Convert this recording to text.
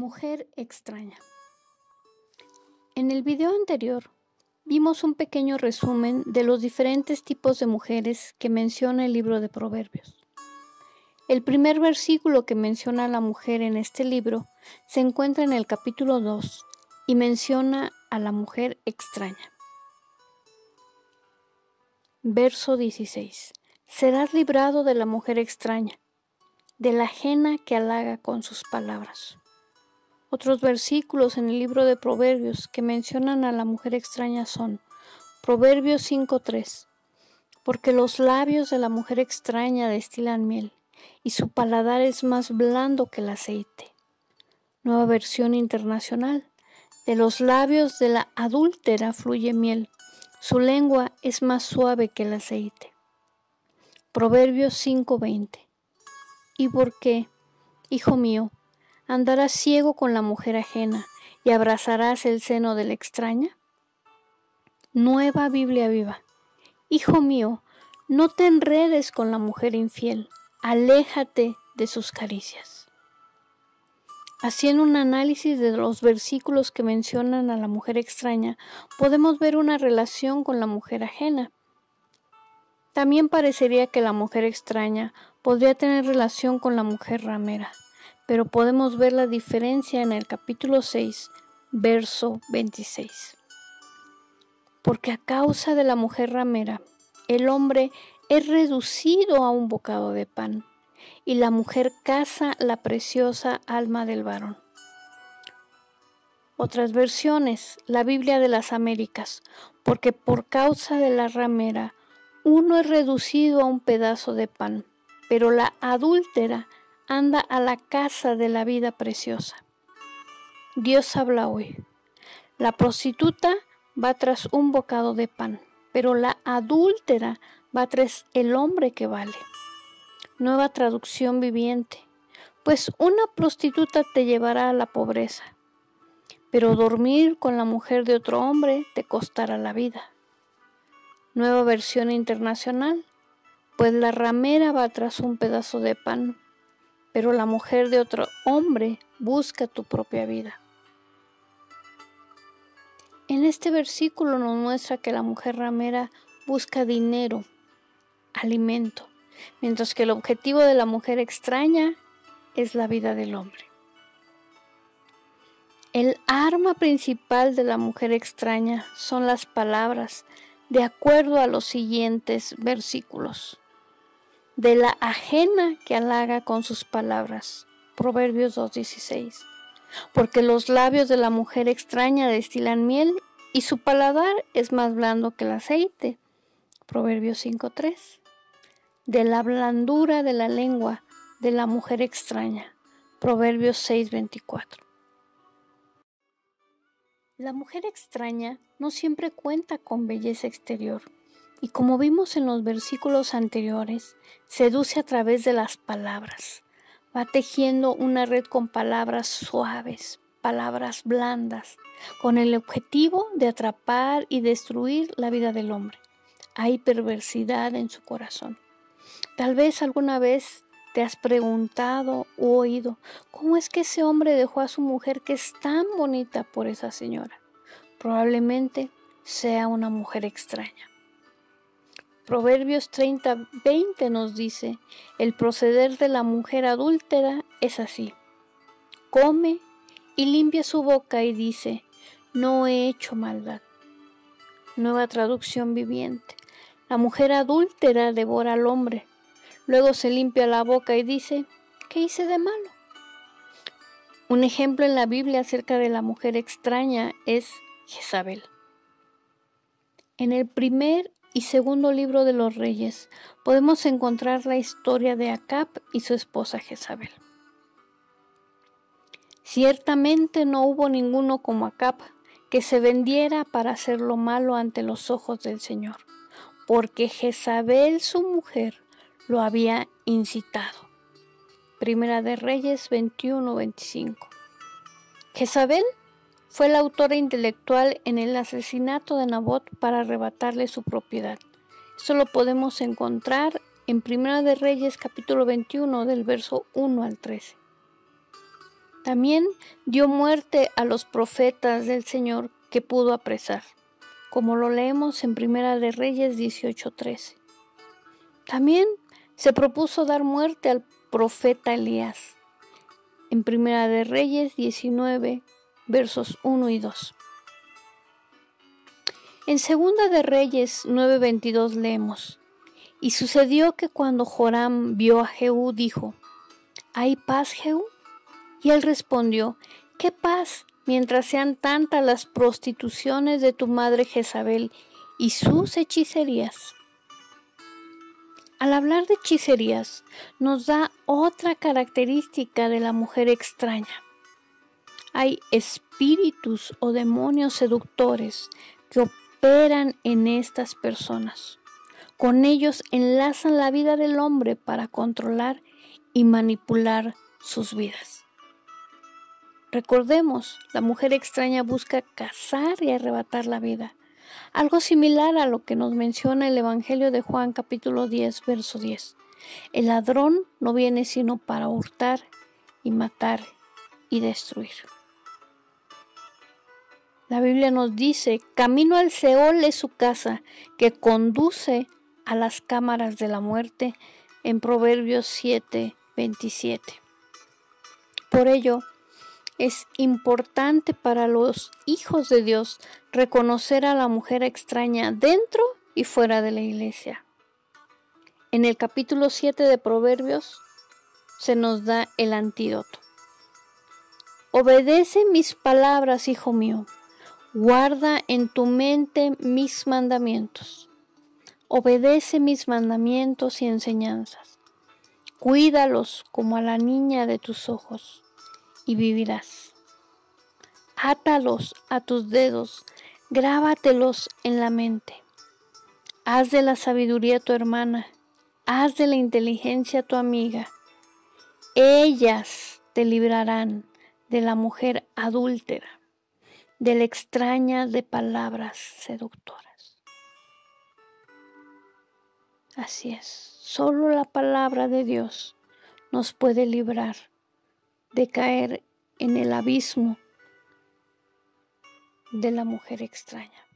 Mujer extraña. En el video anterior vimos un pequeño resumen de los diferentes tipos de mujeres que menciona el libro de Proverbios. El primer versículo que menciona a la mujer en este libro se encuentra en el capítulo 2 y menciona a la mujer extraña. Verso 16. Serás librado de la mujer extraña, de la ajena que halaga con sus palabras. Otros versículos en el libro de Proverbios que mencionan a la mujer extraña son Proverbios 5.3, porque los labios de la mujer extraña destilan miel, y su paladar es más blando que el aceite. Nueva versión internacional, de los labios de la adúltera fluye miel, su lengua es más suave que el aceite. Proverbios 5:20. ¿Y por qué, hijo mío, andarás ciego con la mujer ajena y abrazarás el seno de la extraña? Nueva Biblia viva. Hijo mío, no te enredes con la mujer infiel, aléjate de sus caricias. Haciendo un análisis de los versículos que mencionan a la mujer extraña, podemos ver una relación con la mujer ajena. También parecería que la mujer extraña podría tener relación con la mujer ramera pero podemos ver la diferencia en el capítulo 6, verso 26. Porque a causa de la mujer ramera, el hombre es reducido a un bocado de pan, y la mujer caza la preciosa alma del varón. Otras versiones, la Biblia de las Américas, porque por causa de la ramera, uno es reducido a un pedazo de pan, pero la adúltera anda a la casa de la vida preciosa. Dios habla hoy. La prostituta va tras un bocado de pan, pero la adúltera va tras el hombre que vale. Nueva traducción viviente. Pues una prostituta te llevará a la pobreza, pero dormir con la mujer de otro hombre te costará la vida. Nueva versión internacional. Pues la ramera va tras un pedazo de pan, pero la mujer de otro hombre busca tu propia vida. En este versículo nos muestra que la mujer ramera busca dinero, alimento, mientras que el objetivo de la mujer extraña es la vida del hombre. El arma principal de la mujer extraña son las palabras, de acuerdo a los siguientes versículos de la ajena que halaga con sus palabras. Proverbios 2.16. Porque los labios de la mujer extraña destilan miel y su paladar es más blando que el aceite. Proverbios 5.3. De la blandura de la lengua de la mujer extraña. Proverbios 6.24. La mujer extraña no siempre cuenta con belleza exterior y como vimos en los versículos anteriores, seduce a través de las palabras. Va tejiendo una red con palabras suaves, palabras blandas, con el objetivo de atrapar y destruir la vida del hombre. Hay perversidad en su corazón. Tal vez alguna vez te has preguntado o oído, ¿cómo es que ese hombre dejó a su mujer que es tan bonita por esa señora? Probablemente sea una mujer extraña. Proverbios 30, 20 nos dice, el proceder de la mujer adúltera es así. Come y limpia su boca y dice, no he hecho maldad. Nueva traducción viviente. La mujer adúltera devora al hombre. Luego se limpia la boca y dice, ¿qué hice de malo? Un ejemplo en la Biblia acerca de la mujer extraña es Jezabel. En el primer y segundo libro de los reyes podemos encontrar la historia de Acab y su esposa Jezabel. Ciertamente no hubo ninguno como Acab que se vendiera para hacer lo malo ante los ojos del Señor, porque Jezabel su mujer lo había incitado. Primera de Reyes 21-25. Jezabel fue la autora intelectual en el asesinato de Nabot para arrebatarle su propiedad. Esto lo podemos encontrar en Primera de Reyes capítulo 21 del verso 1 al 13. También dio muerte a los profetas del Señor que pudo apresar, como lo leemos en Primera de Reyes 18:13. También se propuso dar muerte al profeta Elías, en Primera de Reyes 19, versos 1 y 2. En Segunda de Reyes 9:22 leemos, y sucedió que cuando Joram vio a Jehú, dijo, ¿hay paz, Jehú? Y él respondió, ¿qué paz mientras sean tantas las prostituciones de tu madre Jezabel y sus hechicerías? Al hablar de hechicerías, nos da otra característica de la mujer extraña. Hay espíritus o demonios seductores que operan en estas personas. Con ellos enlazan la vida del hombre para controlar y manipular sus vidas. Recordemos, la mujer extraña busca cazar y arrebatar la vida, algo similar a lo que nos menciona el Evangelio de Juan capítulo 10, verso 10. El ladrón no viene sino para hurtar y matar y destruir. La Biblia nos dice, camino al Seol es su casa, que conduce a las cámaras de la muerte, en Proverbios 7, 27. Por ello, es importante para los hijos de Dios reconocer a la mujer extraña dentro y fuera de la iglesia. En el capítulo 7 de Proverbios se nos da el antídoto. Obedece mis palabras, hijo mío. Guarda en tu mente mis mandamientos. Obedece mis mandamientos y enseñanzas. Cuídalos como a la niña de tus ojos y vivirás. Átalos a tus dedos, grábatelos en la mente. Haz de la sabiduría tu hermana, haz de la inteligencia tu amiga. Ellas te librarán de la mujer adúltera, de la extraña de palabras seductoras. Así es, solo la palabra de Dios nos puede librar de caer en el abismo de la mujer extraña.